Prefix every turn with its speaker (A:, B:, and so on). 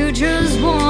A: you just want